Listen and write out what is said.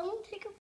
Vamos ter que